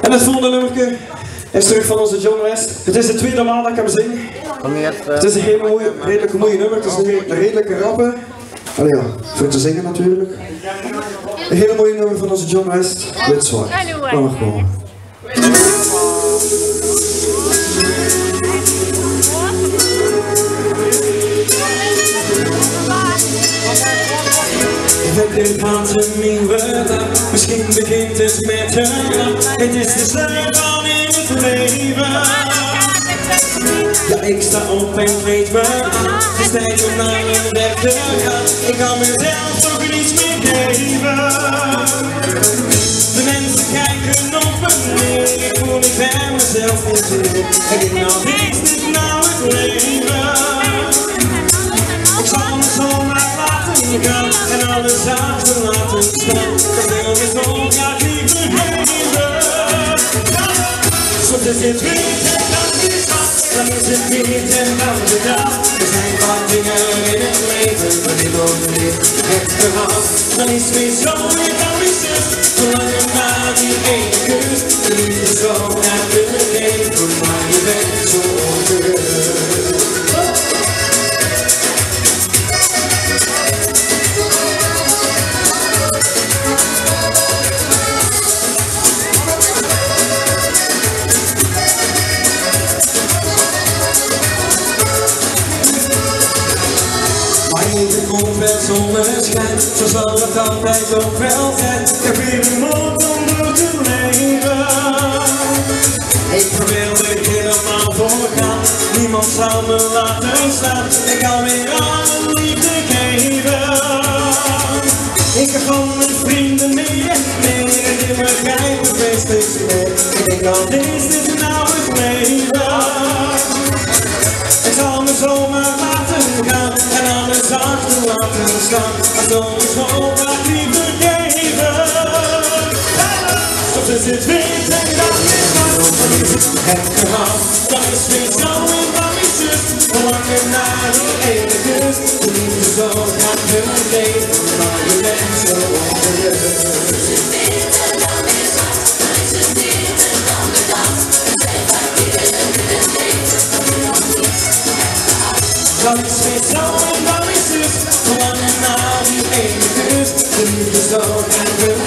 En het volgende nummer is terug van onze John West. Het is de tweede maand dat ik hem zing. Het is een hele mooie, redelijk mooie nummer. Het is een, redelijke rappe. Allee ja, voor te zingen natuurlijk. Een hele mooie nummer van onze John West. Wit zwart. Laat maar komen. Dit gaat een nieuwe dag, misschien begint het met een. Het is de start van in het leven. Ja, ik sta op en weet me aan. Het is om naar een weg te gaan. Ik kan mezelf toch niets meer geven. De mensen kijken op me neer. Ik voel ik ben mezelf niet meer. En ik nou is dit nou het leven. Laten gaan en alles achterlaten staan. Dat wil je zo graag niet vergeten. Soms is het wit en dan is wat, dan is het wit en dan de dag. Er zijn wat dingen in het leven, maar die worden niet het gehad. Dan is het weer zo en dan is het, zolang je maar die ene kus. De liefde zo naar de leven, maar je bent zo ongerust. Even komt wel zonneschijn, zo zal het altijd ook wel zijn. Ik heb weer een moed om te leven. Ik probeer er helemaal voor gaan, niemand zal me laten staan. Ik kan weer aan liefde geven. Ik ga van mijn vrienden mee en die begrijpen best mee. Ik denk is dit nou het leven. Ik zal me zomaar laten gaan staan. Maar soms gewoon wat liever geven. Soms is het wit en dan is het dan is het verhaal. Dan is het zo en dan is het verlangen naar die ene kus. De liefde zo gaat hun leven, maar je bent zo ongerust. Dan is het zo en dan is het kus. De liefde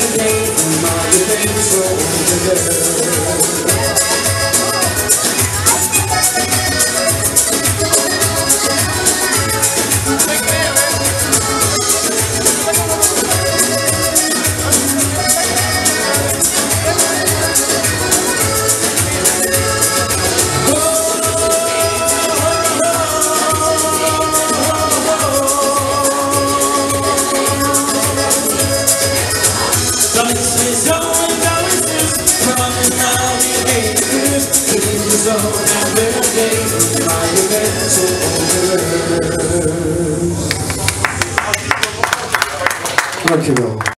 liefde zo